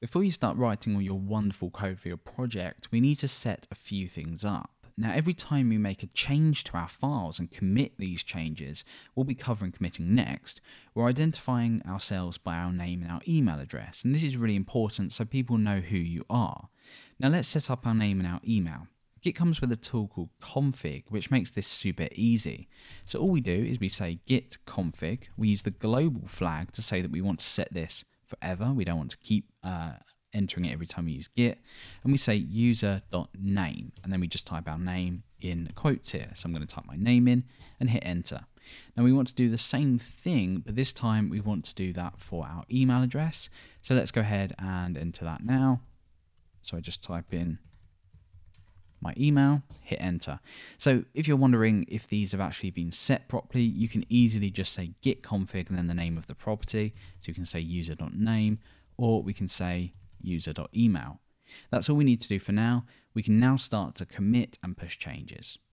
Before you start writing all your wonderful code for your project, we need to set a few things up. Now, every time we make a change to our files and commit these changes, we'll be covering committing next, we're identifying ourselves by our name and our email address. And this is really important so people know who you are. Now, let's set up our name and our email. Git comes with a tool called config, which makes this super easy. So all we do is we say git config. We use the global flag to say that we want to set this forever. We don't want to keep uh, entering it every time we use git. And we say user.name, and then we just type our name in quotes here. So I'm going to type my name in and hit enter. Now we want to do the same thing, but this time we want to do that for our email address. So let's go ahead and enter that now. So I just type in my email, hit enter. So if you're wondering if these have actually been set properly, you can easily just say git config and then the name of the property. So you can say user.name or we can say user.email. That's all we need to do for now. We can now start to commit and push changes.